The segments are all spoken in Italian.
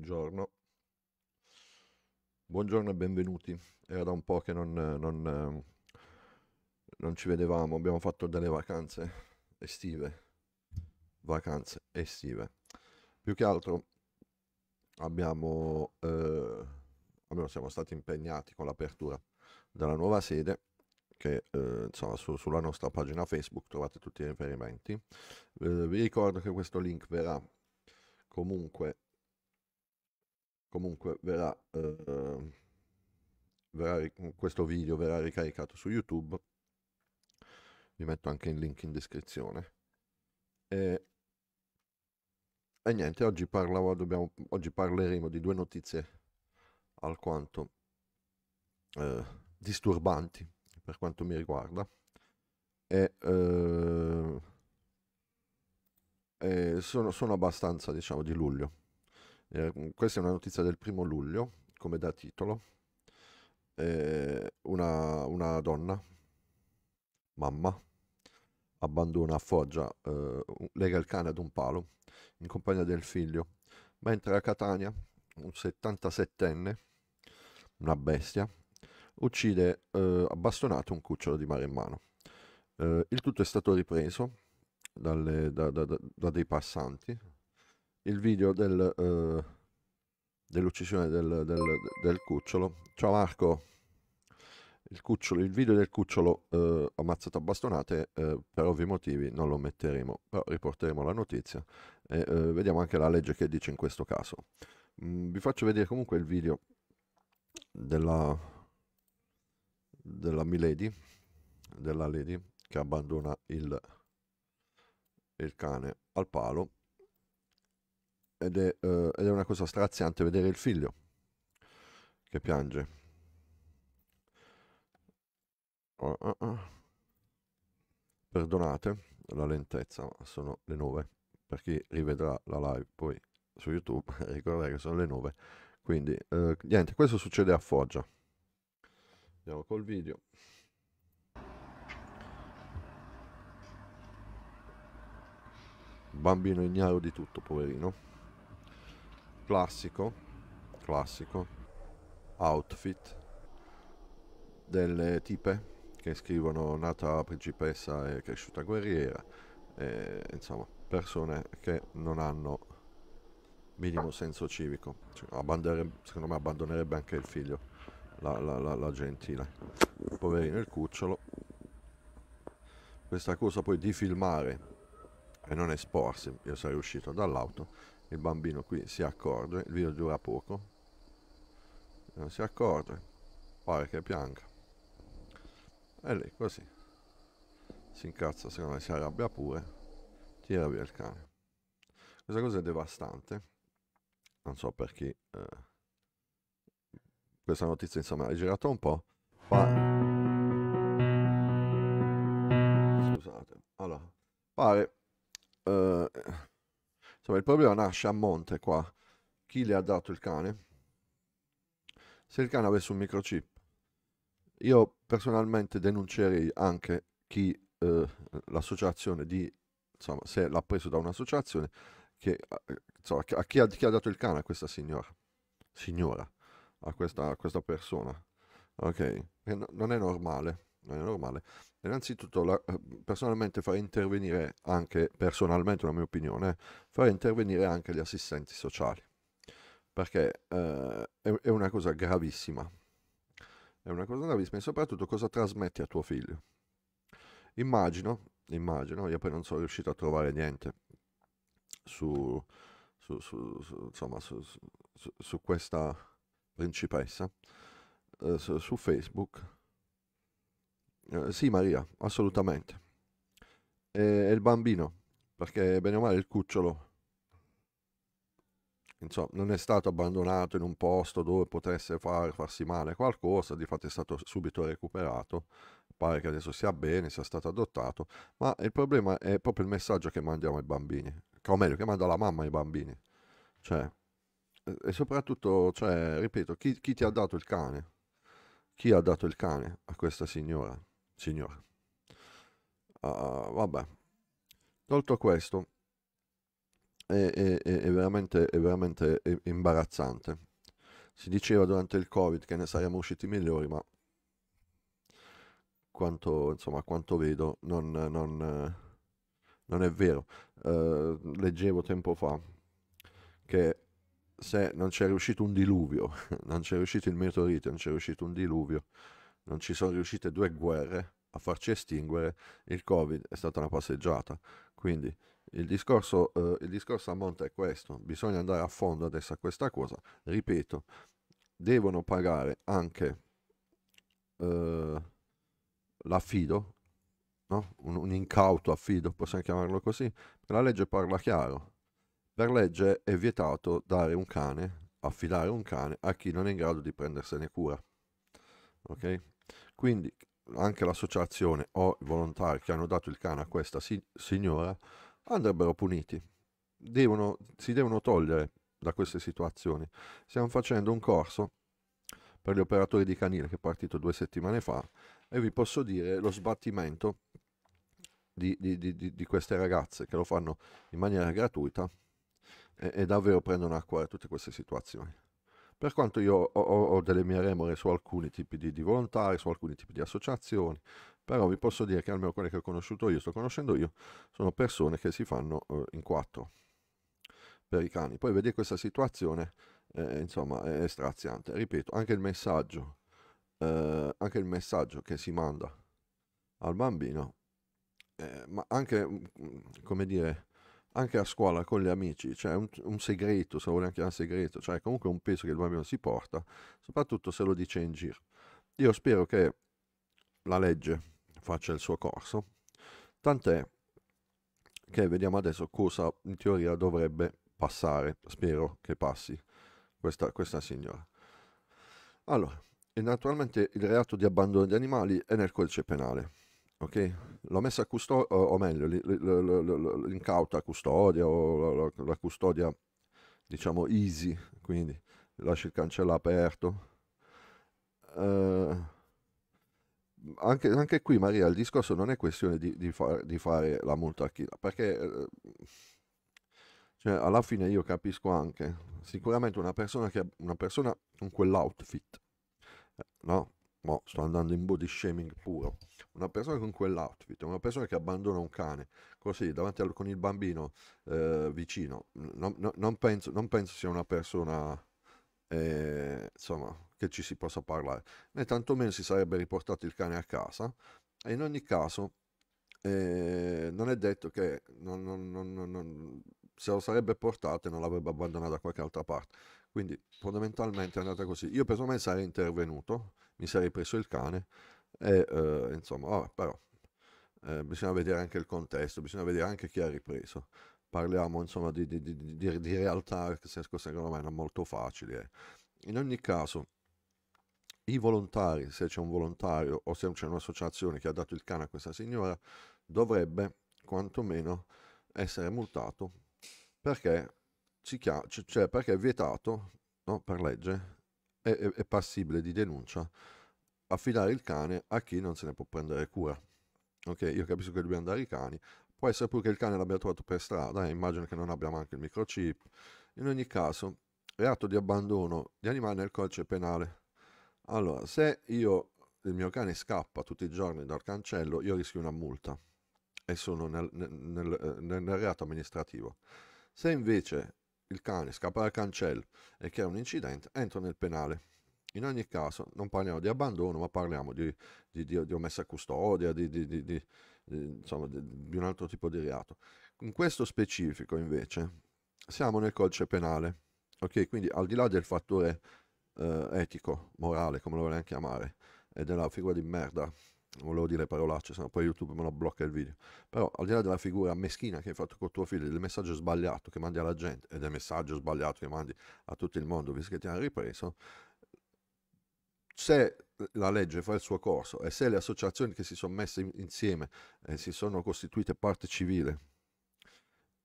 Buongiorno. Buongiorno e benvenuti. Era da un po' che non, non, non ci vedevamo, abbiamo fatto delle vacanze estive. Vacanze estive. Più che altro abbiamo, eh, almeno siamo stati impegnati con l'apertura della nuova sede che eh, insomma su, sulla nostra pagina Facebook trovate tutti i riferimenti. Eh, vi ricordo che questo link verrà comunque comunque verrà, eh, verrà, questo video verrà ricaricato su YouTube. Vi metto anche il link in descrizione. E, e niente oggi, parlavo, dobbiamo, oggi parleremo di due notizie alquanto eh, disturbanti per quanto mi riguarda. E, eh, sono, sono abbastanza diciamo di luglio eh, questa è una notizia del primo luglio, come da titolo. Eh, una, una, donna, mamma, abbandona a Foggia, eh, lega il cane ad un palo in compagnia del figlio, mentre a Catania un 77enne, una bestia, uccide eh, a bastonate un cucciolo di mare in mano. Eh, il tutto è stato ripreso dalle, da, da, da, da dei passanti, il video del, uh, dell'uccisione del, del, del, cucciolo. Ciao Marco, il, cucciolo, il video del cucciolo uh, ammazzato a bastonate uh, per ovvi motivi non lo metteremo, però riporteremo la notizia e vediamo anche la legge che dice in questo caso. Mm, vi faccio vedere comunque il video della, della Milady, della Lady che abbandona il, il cane al palo ed è, uh, ed è una cosa straziante vedere il figlio che piange. Uh, uh, Perdonate la lentezza, sono le 9. Per chi rivedrà la live poi su YouTube, ricordate che sono le 9. Quindi, eh, niente, questo succede a Foggia. Andiamo col video. Bambino ignaro di tutto, poverino classico, classico, outfit delle tipe che scrivono nata principessa e cresciuta guerriera, e, insomma persone che non hanno minimo senso civico, cioè, secondo me abbandonerebbe anche il figlio, la, la, la, la gentile, poverino il cucciolo, questa cosa poi di filmare e non esporsi, io sarei uscito dall'auto il bambino qui si accorge, il video dura poco, non si accorge, pare che pianga. E lì così si incazza, secondo me si arrabbia pure, tira via il cane. Questa cosa è devastante, non so per chi. Eh, questa notizia insomma è girata un po'. Pare... Scusate, allora, pare... Eh, Insomma, il problema nasce a monte qua. Chi le ha dato il cane? Se il cane avesse un microchip, io personalmente denuncerei anche chi, eh, l'associazione di, insomma, se l'ha preso da un'associazione, che, eh, insomma, a chi ha, chi ha, dato il cane a questa signora, signora, a questa, a questa persona. Ok, non è normale, non è normale. Innanzitutto, la, eh, personalmente farei intervenire anche, personalmente una mia opinione, farei intervenire anche gli assistenti sociali, perché eh, è, è, una cosa gravissima, è una cosa gravissima e soprattutto cosa trasmetti a tuo figlio. Immagino, immagino, io poi non sono riuscito a trovare niente su, su, su, su insomma, su, questa principessa, eh, su Facebook, eh, sì, Maria, assolutamente. E, e il bambino, perché bene o male il cucciolo insomma, non è stato abbandonato in un posto dove potesse far, farsi male qualcosa, di fatto è stato subito recuperato, pare che adesso sia bene, sia stato adottato, ma il problema è proprio il messaggio che mandiamo ai bambini, o meglio, che manda la mamma ai bambini, cioè, e soprattutto, cioè, ripeto, chi, chi ti ha dato il cane? Chi ha dato il cane a questa signora? Signore. Uh, vabbè, tolto questo, è, è, è, veramente, è veramente imbarazzante. Si diceva durante il Covid che ne saremmo usciti migliori, ma quanto, insomma, quanto vedo non, non, non è vero. Uh, leggevo tempo fa che se non c'è riuscito un diluvio, non c'è riuscito il meteorite, non c'è riuscito un diluvio, non ci sono riuscite due guerre a farci estinguere, il Covid è stata una passeggiata. Quindi il discorso, eh, il discorso a monte è questo, bisogna andare a fondo adesso a questa cosa, ripeto, devono pagare anche eh, l'affido, no? un, un, incauto affido, possiamo chiamarlo così, la legge parla chiaro, per legge è vietato dare un cane, affidare un cane a chi non è in grado di prendersene cura. Ok? Quindi anche l'associazione o i volontari che hanno dato il cane a questa si- signora andrebbero puniti. Devono, si devono togliere da queste situazioni. Stiamo facendo un corso per gli operatori di canile che è partito due settimane fa e vi posso dire lo sbattimento di, di, di, di queste ragazze che lo fanno in maniera gratuita e, e, davvero prendono a cuore tutte queste situazioni. Per quanto io ho, ho, delle mie remore su alcuni tipi di, volontari, su alcuni tipi di associazioni, però vi posso dire che almeno quelle che ho conosciuto io, sto conoscendo io, sono persone che si fanno eh, in quattro per i cani. Poi vedere questa situazione, eh, insomma, è straziante. Ripeto, anche il messaggio, eh, anche il messaggio che si manda al bambino, eh, ma anche, mm, come dire, anche a scuola con gli amici, cioè un, un segreto, se anche un segreto, cioè comunque un peso che il bambino si porta, soprattutto se lo dice in giro. Io spero che la legge faccia il suo corso. Tant'è che vediamo adesso cosa in teoria dovrebbe passare, spero che passi questa, questa signora. Allora, naturalmente il reato di abbandono di animali è nel codice penale. Ok? L'ho messa a custodia, o meglio, l'incauta custodia o la, custodia, diciamo, easy, quindi lascia il cancello aperto. Uh, anche, anche, qui Maria il discorso non è questione di, di, far, di fare la multa a chi perché eh, cioè, alla fine io capisco anche sicuramente una persona che una persona con quell'outfit eh, no Mo sto andando in body shaming puro una persona con quell'outfit una persona che abbandona un cane così davanti al, con il bambino eh, vicino non, no, non, penso, non penso sia una persona eh, insomma, che ci si possa parlare, né tantomeno si sarebbe riportato il cane a casa e in ogni caso eh, non è detto che non, non, se lo sarebbe portato e non l'avrebbe abbandonato da qualche altra parte. Quindi fondamentalmente è andata così. Io personalmente sarei intervenuto, mi sarei preso il cane e eh, insomma, vabbè, però eh, bisogna vedere anche il contesto, bisogna vedere anche chi ha ripreso parliamo insomma di, di, di, di realtà che secondo me non molto facili. Eh. In ogni caso, i volontari, se c'è un volontario o se c'è un'associazione che ha dato il cane a questa signora, dovrebbe quantomeno essere multato perché, cioè perché è vietato no, per legge, è, è, è passibile di denuncia affidare il cane a chi non se ne può prendere cura. Ok, io capisco che dobbiamo dare i cani, Può essere pure che il cane l'abbia trovato per strada, eh, immagino che non abbiamo anche il microchip. In ogni caso, reato di abbandono di animali nel codice penale. Allora, se io, il mio cane scappa tutti i giorni dal cancello, io rischio una multa e sono nel, nel, nel, nel reato amministrativo. Se invece il cane scappa dal cancello e crea un incidente, entro nel penale. In ogni caso non parliamo di abbandono, ma parliamo di, di, di, di omessa custodia, di, insomma, di un altro tipo di reato. In questo specifico, invece, siamo nel codice penale. Ok, quindi al di là del fattore eh, etico, morale, come lo vogliamo chiamare, e della figura di merda, volevo dire parolacce, sennò poi YouTube me lo blocca il video. Però al di là della figura meschina che hai fatto con tuo figlio, del messaggio sbagliato che mandi alla gente e del messaggio sbagliato che mandi a tutto il mondo, visto che ti hanno ripreso, se la legge fa il suo corso e se le associazioni che si sono messe insieme e si sono costituite parte civile,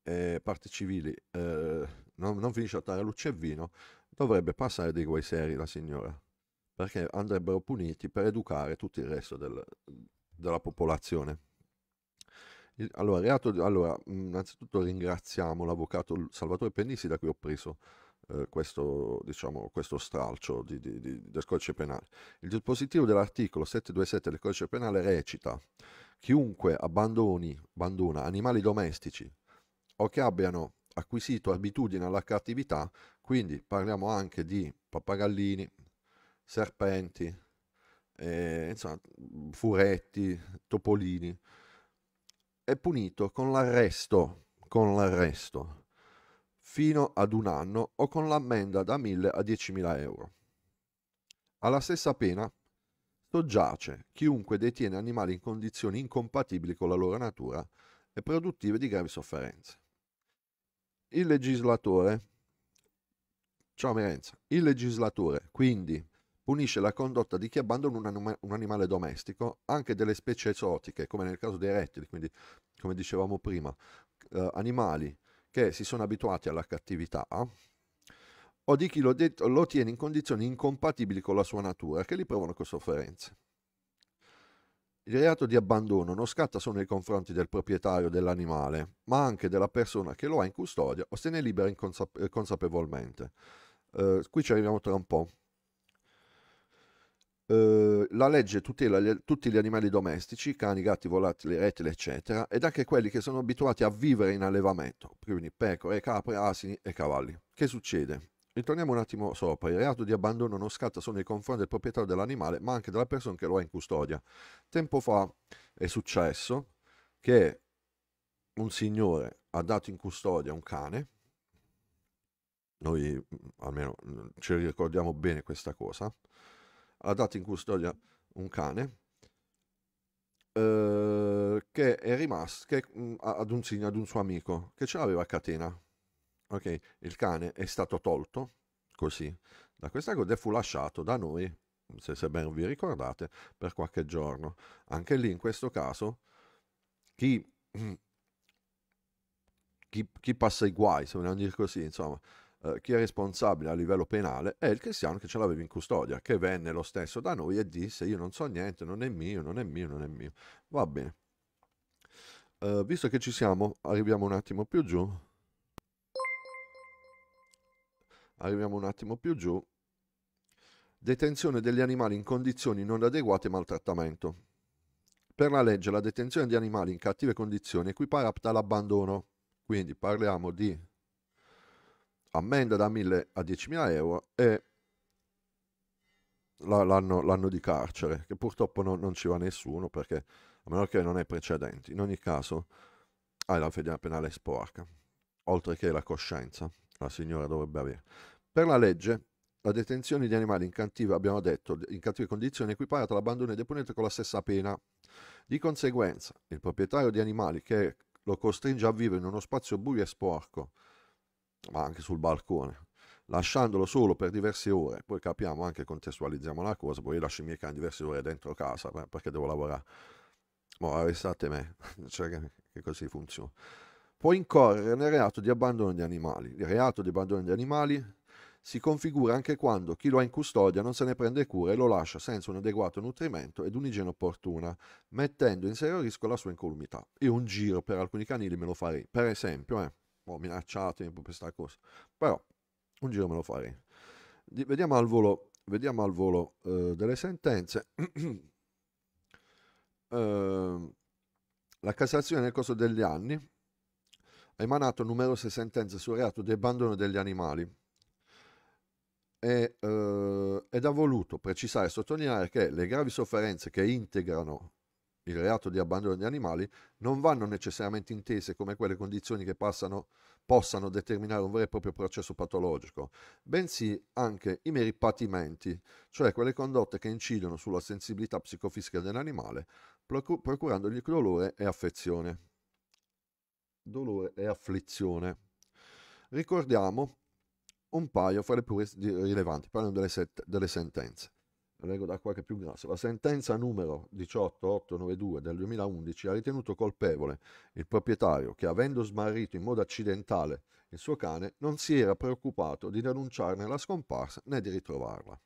eh, parti civili, eh, non, non, finisce a dare luce e vino, dovrebbe passare dei guai seri la signora, perché andrebbero puniti per educare tutto il resto del, della popolazione. Il, allora, reato, allora, innanzitutto ringraziamo l'avvocato Salvatore Pennissi da cui ho preso eh, questo, diciamo, questo stralcio di, di, di, del codice penale. Il dispositivo dell'articolo 727 del codice penale recita chiunque abbandoni, abbandona animali domestici o che abbiano acquisito abitudini alla cattività, quindi parliamo anche di pappagallini, serpenti, eh, insomma, furetti, topolini, è punito con l'arresto, con l'arresto fino ad un anno o con l'ammenda da 1000 a 10.000 euro. Alla stessa pena soggiace chiunque detiene animali in condizioni incompatibili con la loro natura e produttive di gravi sofferenze. Il legislatore, ciao Merenza, il legislatore quindi punisce la condotta di chi abbandona un, anima- un, animale domestico, anche delle specie esotiche, come nel caso dei rettili, quindi come dicevamo prima, eh, animali che si sono abituati alla cattività, o di chi lo, det- lo tiene in condizioni incompatibili con la sua natura, che gli provocano sofferenze. Il reato di abbandono non scatta solo nei confronti del proprietario dell'animale, ma anche della persona che lo ha in custodia o se ne libera inconsap- consapevolmente. Uh, qui ci arriviamo tra un po'. Uh, la legge tutela gli, tutti gli animali domestici, cani, gatti, volatili, rettili, eccetera, ed anche quelli che sono abituati a vivere in allevamento, quindi pecore, capre, asini e cavalli. Che succede? Ritorniamo un attimo sopra. Il reato di abbandono non scatta solo nei confronti del proprietario dell'animale, ma anche della persona che lo ha in custodia. Tempo fa è successo che un signore ha dato in custodia un cane, noi almeno ci ricordiamo bene questa cosa, ha dato in custodia un cane eh, che è rimasto che, mh, ad, un, ad un suo amico che ce l'aveva a catena. Ok, il cane è stato tolto così da questa cosa e fu lasciato da noi, se, se ben vi ricordate, per qualche giorno. Anche lì in questo caso chi, chi, chi passa i guai, se vogliamo dire così, insomma, eh, chi è responsabile a livello penale è il cristiano che ce l'aveva in custodia, che venne lo stesso da noi e disse io non so niente, non è mio, non è mio, non è mio. Va bene. Uh, visto che ci siamo, arriviamo un attimo più giù. Arriviamo un attimo più giù. Detenzione degli animali in condizioni non adeguate e maltrattamento. Per la legge la detenzione di animali in cattive condizioni equipara all'abbandono. Quindi parliamo di ammenda da 1000 a 10.000 euro e l'anno, l'anno, di carcere, che purtroppo non, non, ci va nessuno perché, a meno che non hai precedenti, in ogni caso hai la fedina penale sporca, oltre che la coscienza, la signora dovrebbe avere. Per la legge, la detenzione di animali in cattiva, abbiamo detto, in cattive condizioni è equiparata all'abbandono e deponente con la stessa pena. Di conseguenza, il proprietario di animali che lo costringe a vivere in uno spazio buio e sporco, ma anche sul balcone, lasciandolo solo per diverse ore, poi capiamo anche, contestualizziamo la cosa, poi io lascio i miei cani diverse ore dentro casa perché devo lavorare. Ma arrestate me, cioè che, che così funziona. Può incorrere nel reato di abbandono di animali. Il reato di abbandono di animali si configura anche quando chi lo ha in custodia non se ne prende cura e lo lascia senza un adeguato nutrimento ed un'igiene opportuna, mettendo in serio rischio la sua incolumità. Io un giro per alcuni canili me lo farei, per esempio, eh, oh, minacciatemi per questa cosa. Però un giro me lo farei. Di, vediamo al volo, vediamo al volo uh, delle sentenze. uh, la Cassazione nel corso degli anni ha emanato numerose sentenze sul reato di abbandono degli animali e, uh, ed ha voluto precisare e sottolineare che le gravi sofferenze che integrano il reato di abbandono di animali non vanno necessariamente intese come quelle condizioni che passano, possano determinare un vero e proprio processo patologico, bensì anche i meri patimenti, cioè quelle condotte che incidono sulla sensibilità psicofisica dell'animale, procurandogli dolore e affezione. Dolore e afflizione. Ricordiamo un paio fra le più rilevanti, parlando delle, set- delle sentenze leggo da qualche più grasso, la sentenza numero 18892 del 2011 ha ritenuto colpevole il proprietario che, avendo smarrito in modo accidentale il suo cane, non si era preoccupato di denunciarne la scomparsa né di ritrovarla.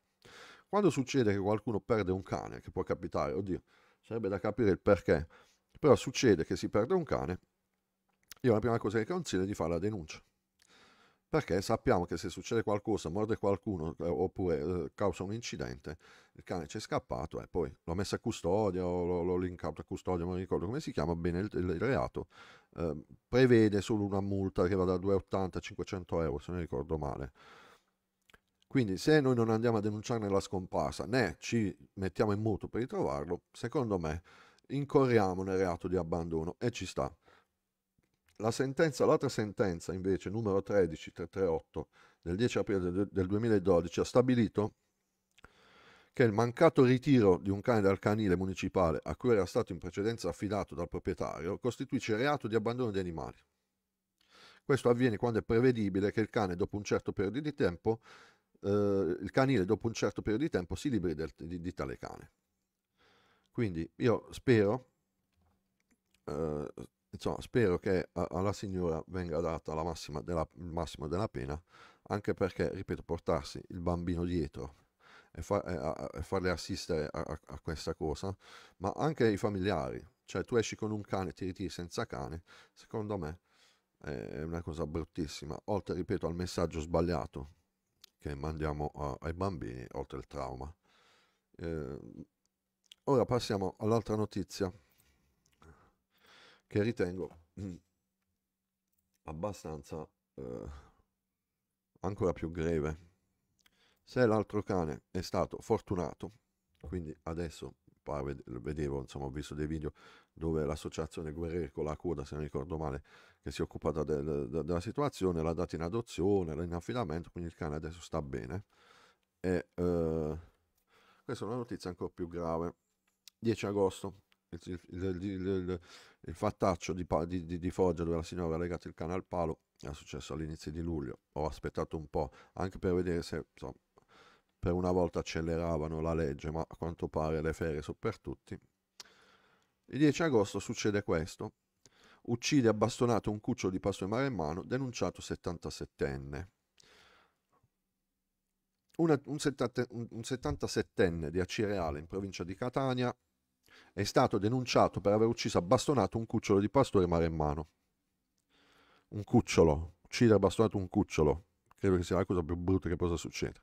Quando succede che qualcuno perde un cane, che può capitare, oddio, sarebbe da capire il perché, Però succede che si perde un cane, io la prima cosa che consiglio è di fare la denuncia. Perché sappiamo che se succede qualcosa, morde qualcuno eh, oppure eh, causa un incidente, il cane ci è scappato e poi l'ho messo a custodia o l'ho linkato a custodia, non ricordo come si chiama bene il, il reato, eh, prevede solo una multa che va da 2,80 a 500 euro se non ricordo male. Quindi se noi non andiamo a denunciare la scomparsa né ci mettiamo in moto per ritrovarlo, secondo me incorriamo nel reato di abbandono e ci sta. La sentenza, l'altra sentenza invece, numero 13338 del 10 aprile del 2012, ha stabilito che il mancato ritiro di un cane dal canile municipale a cui era stato in precedenza affidato dal proprietario costituisce reato di abbandono di animali. Questo avviene quando è prevedibile che il cane dopo un certo periodo di tempo, eh, il canile dopo un certo periodo di tempo si liberi del, di, di, tale cane. Quindi io spero, eh, insomma, spero che a, alla signora venga data la massima della, il massimo della pena, anche perché, ripeto, portarsi il bambino dietro e, fa, e, e farle assistere a, a, a, questa cosa, ma anche i familiari, cioè tu esci con un cane e ti ritiri senza cane, secondo me è una cosa bruttissima, oltre, ripeto, al messaggio sbagliato che mandiamo ai bambini, oltre il trauma. Eh, ora passiamo all'altra notizia che ritengo mm, abbastanza eh, ancora più greve. Se l'altro cane è stato fortunato, quindi adesso vedevo, insomma, ho visto dei video dove l'associazione Guerrieri con la coda, se non ricordo male, che si è occupata del, de, della situazione, l'ha data in adozione, in affidamento, quindi il cane adesso sta bene. E eh, questa è una notizia ancora più grave. 10 agosto il, il, il, fattaccio di, di, di, Foggia dove la signora aveva legato il cane al palo è successo all'inizio di luglio. Ho aspettato un po' anche per vedere se insomma, per una volta acceleravano la legge, ma a quanto pare le ferie sono per tutti. Il 10 agosto succede questo. Uccide a bastonato un cucciolo di pastore maremmano denunciato 77enne. Una, un, 70, un, un 77enne di Acireale in provincia di Catania è stato denunciato per aver ucciso a bastonato un cucciolo di pastore maremmano. Un cucciolo, uccidere a bastonato un cucciolo, credo che sia la cosa più brutta che possa succedere.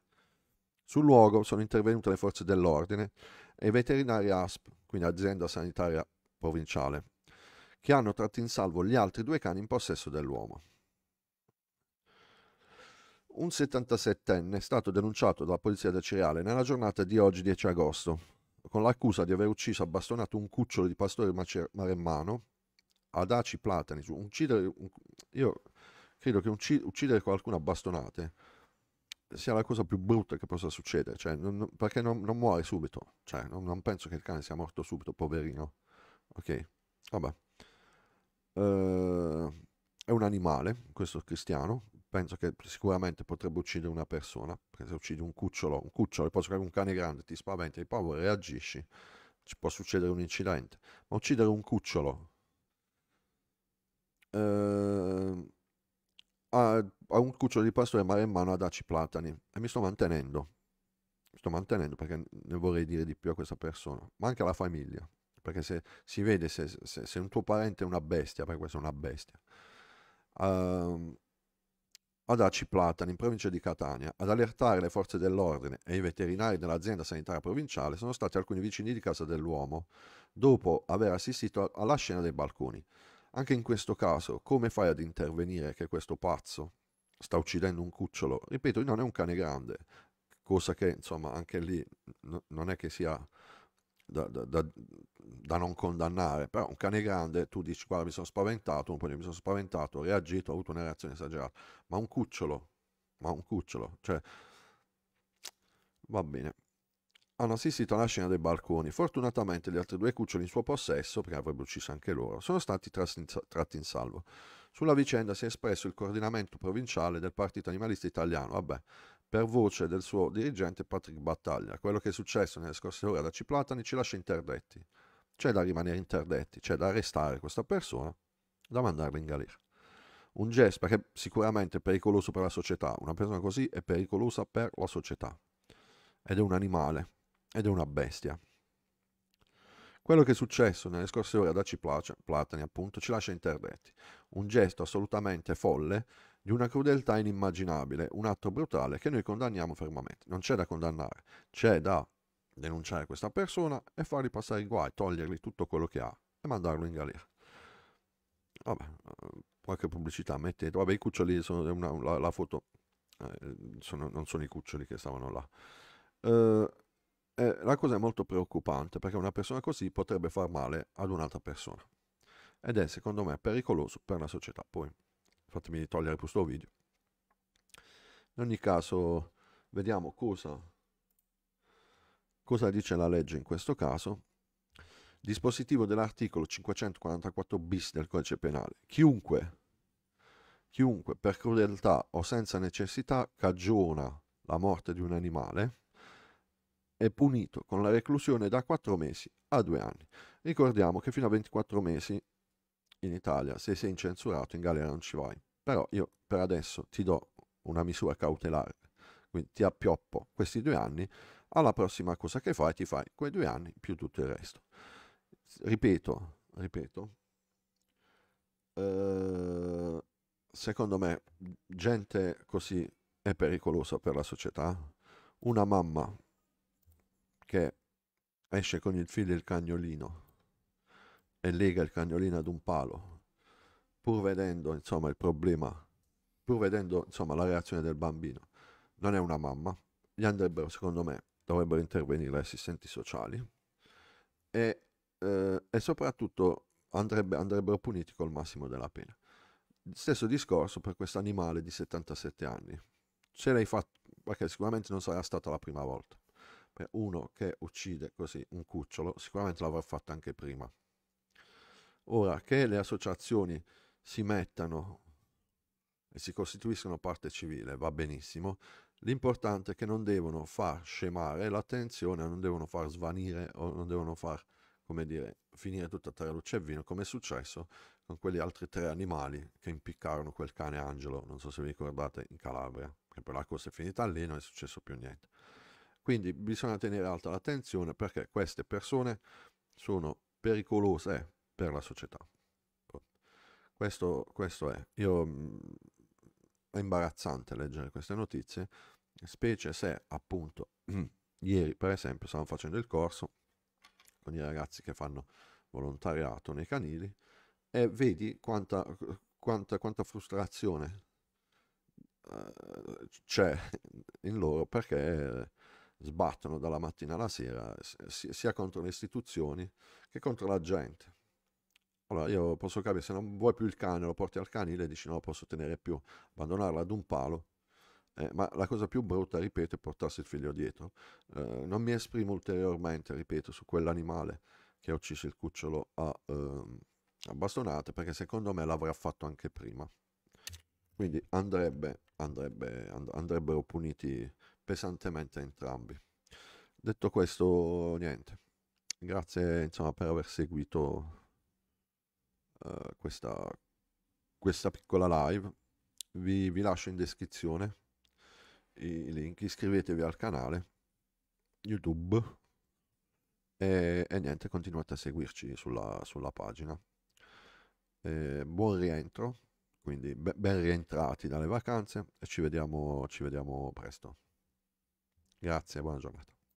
Sul luogo sono intervenute le forze dell'ordine e i veterinari ASP, quindi azienda sanitaria provinciale, che hanno tratto in salvo gli altri due cani in possesso dell'uomo. Un 77enne è stato denunciato dalla polizia del Cireale nella giornata di oggi 10 agosto con l'accusa di aver ucciso a bastonato un cucciolo di pastore maremmano ad Aci Platani. Uccidere, io credo che uccidere qualcuno a bastonate sia la cosa più brutta che possa succedere, cioè, non, perché non, non, muore subito, cioè, non, non, penso che il cane sia morto subito, poverino. Ok, vabbè. Uh, è un animale, questo cristiano, penso che sicuramente potrebbe uccidere una persona, perché se uccidi un cucciolo, un cucciolo, poi un cane grande, ti spaventa, hai paura, reagisci, ci può succedere un incidente, ma uccidere un cucciolo eh, a, a, un cucciolo di pastore mare in mano a darci platani e mi sto mantenendo, mi sto mantenendo perché ne vorrei dire di più a questa persona, ma anche alla famiglia, perché se si vede se, se, se un tuo parente è una bestia, perché questa è una bestia, uh, ad Aci Platani, in provincia di Catania, ad allertare le forze dell'ordine e i veterinari dell'azienda sanitaria provinciale sono stati alcuni vicini di casa dell'uomo, dopo aver assistito alla scena dei balconi. Anche in questo caso, come fai ad intervenire che questo pazzo sta uccidendo un cucciolo? Ripeto, non è un cane grande, cosa che insomma anche lì non è che sia da, da, da, non condannare, però un cane grande, tu dici guarda mi sono spaventato, un po' mi sono spaventato, ho reagito, ho avuto una reazione esagerata, ma un cucciolo, ma un cucciolo, cioè va bene. Hanno assistito alla scena dei balconi. Fortunatamente gli altri due cuccioli in suo possesso, perché avrebbe ucciso anche loro, sono stati tratti in salvo. Sulla vicenda si è espresso il coordinamento provinciale del Partito Animalista Italiano. Vabbè, per voce del suo dirigente Patrick Battaglia. Quello che è successo nelle scorse ore ad Aciplatani ci lascia interdetti. C'è da rimanere interdetti, c'è da arrestare questa persona, da mandarla in galera. Un gesto perché sicuramente è pericoloso per la società. Una persona così è pericolosa per la società. Ed è un animale, ed è una bestia. Quello che è successo nelle scorse ore ad Aci Platani, appunto, ci lascia interdetti. Un gesto assolutamente folle, di una crudeltà inimmaginabile, un atto brutale che noi condanniamo fermamente. Non c'è da condannare, c'è da denunciare questa persona e fargli passare i guai, togliergli tutto quello che ha e mandarlo in galera. Vabbè, eh, qualche pubblicità mettete. Vabbè, i cuccioli sono una, la, la, foto, eh, sono, non sono i cuccioli che stavano là. Eh, eh, la cosa è molto preoccupante perché una persona così potrebbe far male ad un'altra persona. Ed è, secondo me, pericoloso per la società. Poi, fatemi togliere questo video. In ogni caso, vediamo cosa, cosa dice la legge in questo caso. Dispositivo dell'articolo 544 bis del codice penale. Chiunque, chiunque per crudeltà o senza necessità cagiona la morte di un animale è punito con la reclusione da 4 mesi a 2 anni. Ricordiamo che fino a 24 mesi in Italia, se sei incensurato, in galera non ci vai. Però io per adesso ti do una misura cautelare, quindi ti appioppo questi due anni, alla prossima cosa che fai ti fai quei due anni più tutto il resto ripeto, ripeto, eh, secondo me gente così è pericolosa per la società. Una mamma che esce con il figlio e il cagnolino e lega il cagnolino ad un palo, pur vedendo insomma il problema, pur vedendo insomma la reazione del bambino, non è una mamma. Gli andrebbero, secondo me, dovrebbero intervenire gli assistenti sociali e eh, e soprattutto andrebbe, andrebbero puniti col massimo della pena. Stesso discorso per questo animale di 77 anni. Se l'hai fatto, perché sicuramente non sarà stata la prima volta. Per uno che uccide così un cucciolo, sicuramente l'avrà fatto anche prima. Ora che le associazioni si mettano e si costituiscono parte civile, va benissimo. L'importante è che non devono far scemare l'attenzione, non devono far svanire o non devono far come dire, finire tutta terra luce e vino, come è successo con quegli altri tre animali che impiccarono quel cane Angelo, non so se vi ricordate, in Calabria, che poi la cosa è finita lì, non è successo più niente. Quindi bisogna tenere alta l'attenzione perché queste persone sono pericolose per la società. Questo, questo è. Io, mm, è imbarazzante leggere queste notizie, specie se appunto ieri per esempio stavamo facendo il corso con i ragazzi che fanno volontariato nei canili e vedi quanta, quanta, quanta frustrazione uh, c'è in loro perché sbattono dalla mattina alla sera sia contro le istituzioni che contro la gente. Allora io posso capire, se non vuoi più il cane, lo porti al canile e dici no, lo posso tenere più, abbandonarlo ad un palo eh, ma la cosa più brutta, ripeto, è portarsi il figlio dietro. Eh, non mi esprimo ulteriormente, ripeto, su quell'animale che ha ucciso il cucciolo a, ehm, a bastonate, perché secondo me l'avrà fatto anche prima. Quindi andrebbe, andrebbe, and- andrebbero puniti pesantemente entrambi. Detto questo, niente. Grazie insomma, per aver seguito uh, questa, questa piccola live. Vi, vi lascio in descrizione i link, iscrivetevi al canale YouTube e, e niente, continuate a seguirci sulla, sulla pagina. E buon rientro, quindi be- ben rientrati dalle vacanze e ci vediamo, ci vediamo presto. Grazie, buona giornata.